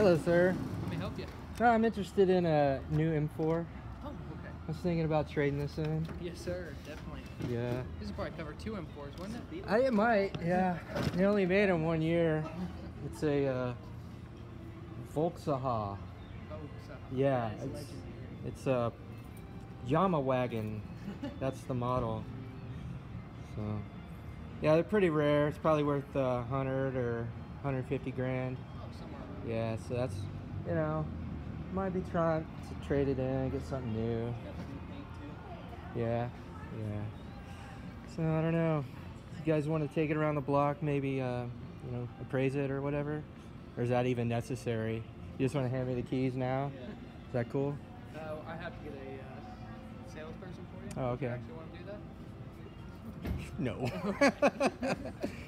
Hello, sir. Let me help you. No, I'm interested in a new M4. Oh, okay. I was thinking about trading this in. Yes, sir. Definitely. Yeah. This will probably cover two M4s, wouldn't it? I it might, yeah. They only made them one year. It's a uh, Volkswagen. Oh. Yeah, it's, legendary. it's a Yama wagon. That's the model. So, yeah, they're pretty rare. It's probably worth uh, 100 or 150 grand. Somewhere around. Yeah, so that's, you know, might be trying to trade it in, get something new. New. Yeah, yeah. So I don't know. If you guys want to take it around the block, maybe uh, you know, appraise it or whatever, or is that even necessary? You just want to hand me the keys now? Yeah. Is that cool? Uh, I have to get a uh, salesperson for you. Oh, okay. You actually want to do that? No.